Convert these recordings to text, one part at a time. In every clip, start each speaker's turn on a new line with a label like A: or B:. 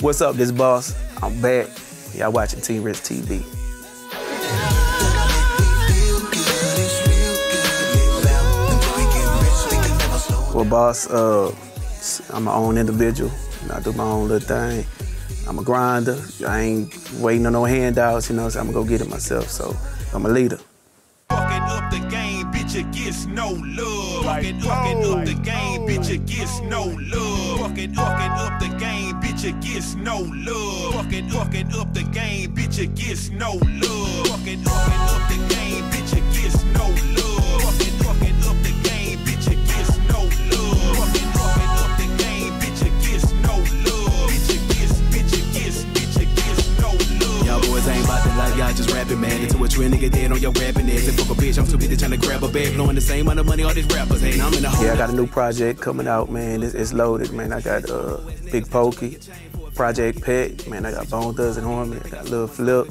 A: What's up, this boss? I'm back. Y'all watching Team Rich TV. Well, boss, uh, I'm my own individual. I do my own little thing. I'm a grinder. I ain't waiting on no handouts, you know, so I'm gonna go get it myself. So I'm a leader.
B: Fucking up the game, bitch, it gets no love. Fucking up the game, bitch, it gets no love. Fucking up the bitch, it gets no love. Fucking fucking up the game, bitch, it gets no love. Fucking fucking up the game, bitch, it gets no love.
C: Ain't about y'all just rapping, man. Into a trend, nigga dead on your rapping ass. And fuck a bitch, I'm too busy trying to grab a bag, blowing the same amount of money all these rappers. Ain't I'm in the hole.
A: Yeah, I got a new project coming out, man. It's, it's loaded, man. I got uh, Big Pokey, Project Pat, man. I got Bone Thugs and Horn, I got Lil Flip,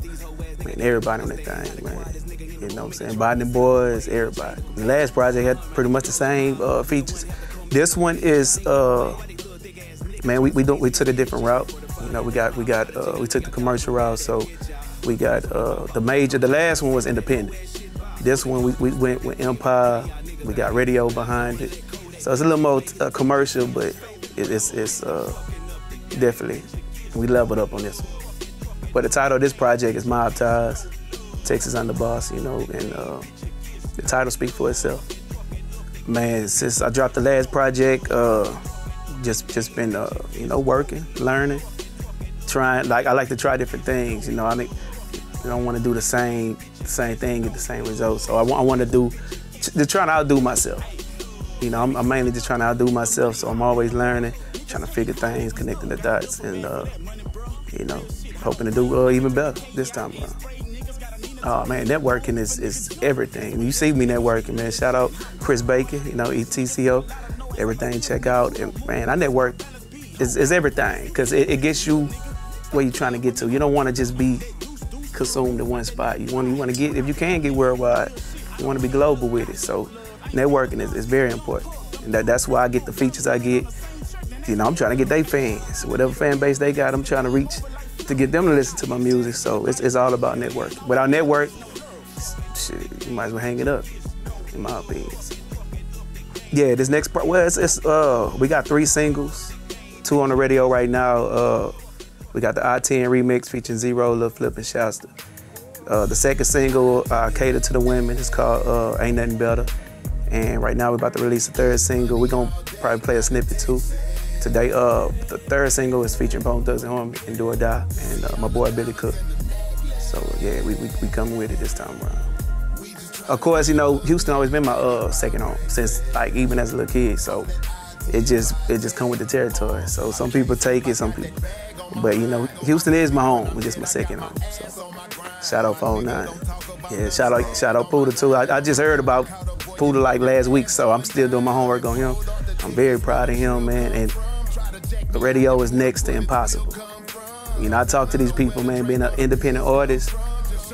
A: man. Everybody on that thing, man. You know what I'm saying? Botany Boys, everybody. The last project had pretty much the same uh, features. This one is, uh, man, we we, don't, we took a different route. You know, we got we got uh, we took the commercial route, so we got uh, the major. The last one was independent. This one we, we went with Empire. We got radio behind it, so it's a little more uh, commercial, but it, it's it's uh, definitely we leveled up on this one. But the title of this project is Mob Ties, Texas Underboss, you know, and uh, the title speaks for itself. Man, since I dropped the last project, uh, just just been uh, you know working, learning, trying. Like I like to try different things. You know, I mean, I don't want to do the same same thing, get the same results. So I, I want to do, to trying to outdo myself. You know, I'm, I'm mainly just trying to outdo myself. So I'm always learning, trying to figure things, connecting the dots, and uh, you know, hoping to do uh, even better this time around. Oh man, networking is, is everything. You see me networking, man. Shout out Chris Baker, you know, ETCO, everything. Check out, and man, I network is, is everything because it, it gets you where you're trying to get to. You don't want to just be consumed in one spot. You want you want to get if you can get worldwide, you want to be global with it. So networking is, is very important, and that, that's why I get the features I get. You know, I'm trying to get their fans, whatever fan base they got, I'm trying to reach to get them to listen to my music. So it's, it's all about networking. Without network, shit, you might as well hang it up, in my opinion. Yeah, this next part, well, it's, it's uh, we got three singles, two on the radio right now. Uh, we got the I-10 remix featuring Z-Ro, Lil Flip, and Shasta. Uh, the second single, uh, Cater to the Women, it's called uh, Ain't Nothing Better. And right now we're about to release the third single. We're gonna probably play a snippet too. Today, uh, the third single is featuring Bone Thugs and Harmony and Do or Die, and uh, my boy Billy Cook. So yeah, we, we, we coming with it this time around. Of course, you know, Houston always been my uh, second home since like even as a little kid. So it just it just come with the territory. So some people take it, some people. But you know, Houston is my home. It's my second home. So shout out 409. Yeah, shout out shout out Puda too. I, I just heard about Puda like last week, so I'm still doing my homework on him. I'm very proud of him, man. And the radio is next to impossible. You know, I talk to these people, man, being an independent artist,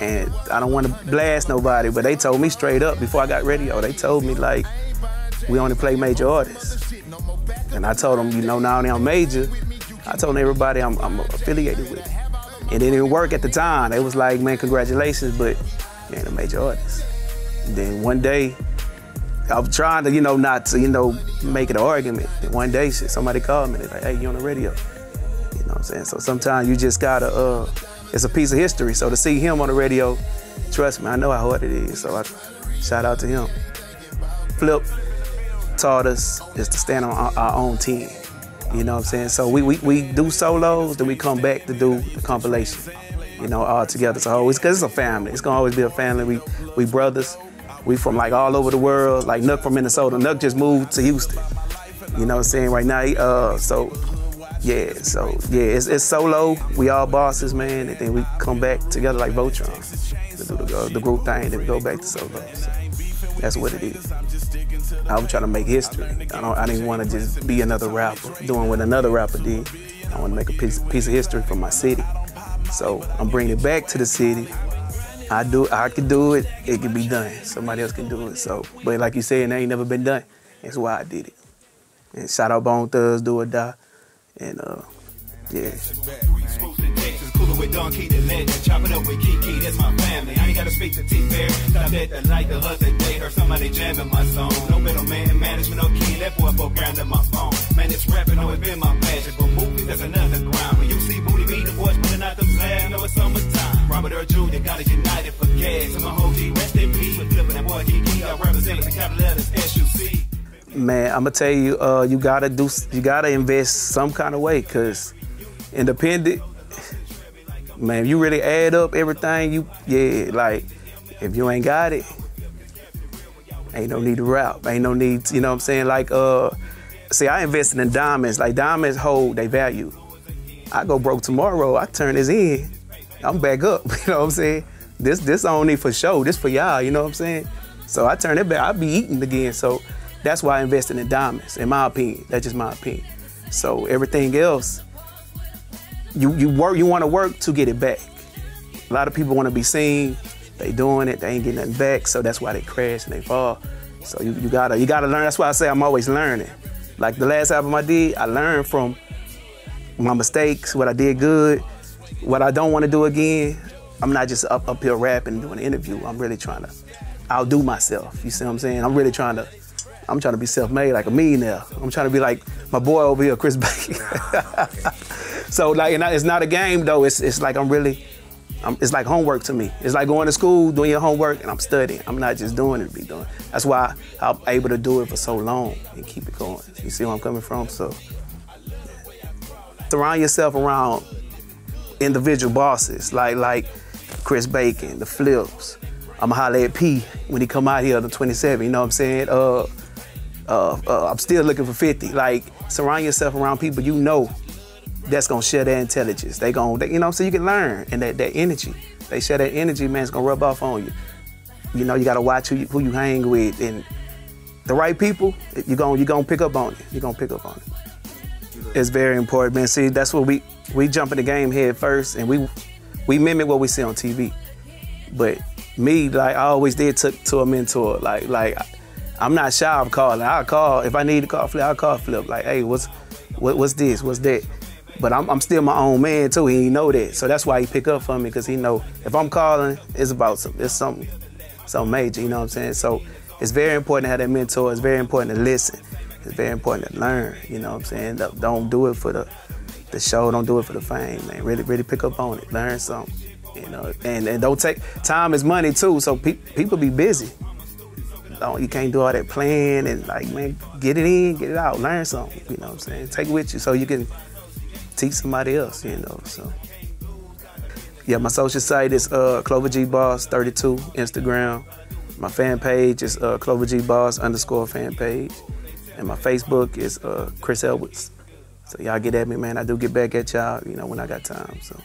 A: and I don't want to blast nobody, but they told me straight up before I got radio, they told me like, we only play major artists. And I told them, you know, now that I'm major, I told everybody I'm, I'm affiliated with. And it didn't work at the time. They was like, man, congratulations, but you ain't a major artist. then one day, I was trying to, you know, not to, you know, make it an argument. One day, shit, somebody called me. They're like, hey, you on the radio? You know what I'm saying? So sometimes you just gotta, uh, it's a piece of history. So to see him on the radio, trust me, I know how hard it is. So I shout out to him. Flip taught us is to stand on our own team. You know what I'm saying? So we, we, we do solos, then we come back to do the compilation. You know, all together. So it's because it's a family. It's gonna always be a family. We we brothers. We from like all over the world. Like Nuck from Minnesota. Nuck just moved to Houston. You know what I'm saying? Right now, he, uh, so yeah, so yeah, it's, it's solo. We all bosses, man, and then we come back together like Voltron to do the, uh, the group thing. Then we go back to solo. So that's what it is. I was trying to make history. I don't. I didn't want to just be another rapper doing what another rapper did. I want to make a piece, piece of history for my city. So I'm bringing it back to the city. I do. I can do it. It can be done. Somebody else can do it. So, but like you said, it ain't never been done. That's why I did it. And shout out Bone Thugs, Do or Die. And uh, Yeah.
C: With the legend. Chop it up with Kiki, that's my family. I ain't gotta speak to T-Bear. I bet the night the other day, heard somebody jamming my song. No middleman, management, no key. That boy programmed my phone. Man, it's rapping always been my passion. But movies, that's another grind. When you see Booty B, the boys putting out them slabs, know it's summertime. Robert Earl Jr. got it united for gas. And my whole G, rest in peace. With flipping that boy Kiki, I represent the capital letters, S-U-C.
A: Man, I'm gonna tell you, uh, you gotta do, you gotta invest some kind of way, cause independent, man, if you really add up everything, you, yeah, like, if you ain't got it, ain't no need to rap, ain't no need, you know what I'm saying? Like, uh, see, I invested in diamonds, like diamonds hold their value. I go broke tomorrow, I turn this in, I'm back up, you know what I'm saying? This, this only for show, this for y'all, you know what I'm saying? So I turn it back, I'll be eating again, so that's why I invested in diamonds, in my opinion. That's just my opinion. So everything else, you you work, you want to work to get it back. A lot of people want to be seen. They doing it, they ain't getting nothing back. So that's why they crash and they fall. So you, you gotta you gotta learn. That's why I say I'm always learning. Like the last album I did, I learned from my mistakes, what I did good, what I don't want to do again. I'm not just up up here rapping, and doing an interview. I'm really trying to outdo myself. You see what I'm saying? I'm really trying to I'm trying to be self-made like a millionaire. I'm trying to be like my boy over here, Chris Baker. so like, and it's not a game though. It's it's like I'm really, I'm, it's like homework to me. It's like going to school, doing your homework, and I'm studying. I'm not just doing it to be doing. That's why I'm able to do it for so long and keep it going. You see where I'm coming from? So surround yourself around individual bosses like like Chris Baker, the Flips. I'ma holler at P when he come out here on the 27. You know what I'm saying? Uh, uh, uh, I'm still looking for 50. Like, surround yourself around people you know that's gonna share their intelligence. They gonna, they, you know, so you can learn and that, that energy. They share that energy, man, it's gonna rub off on you. You know, you gotta watch who you, who you hang with and the right people, you're gonna, you gonna pick up on it. You're gonna pick up on it. It's very important, man. See, that's what we, we jump in the game head first and we, we mimic what we see on TV. But me, like I always did took to a mentor. Like, like I'm not shy of calling. I'll call if I need to call Flip. I'll call Flip. Like, hey, what's what, what's this? What's that? But I'm, I'm still my own man too. He know that, so that's why he pick up for me because he know if I'm calling, it's about some, it's something, something major. You know what I'm saying? So it's very important to have that mentor. It's very important to listen. It's very important to learn. You know what I'm saying? Don't do it for the the show. Don't do it for the fame, man. Really, really pick up on it. Learn something. You know, and, and don't take time is money too. So pe- people be busy. Don't, you can't do all that plan and like man, get it in, get it out, learn something. You know what I'm saying? Take it with you so you can teach somebody else. You know, so yeah, my social site is uh, Clover G Boss 32 Instagram. My fan page is uh, Clover G Boss underscore fan page, and my Facebook is uh, Chris Edwards. So y'all get at me, man. I do get back at y'all, you know, when I got time. So.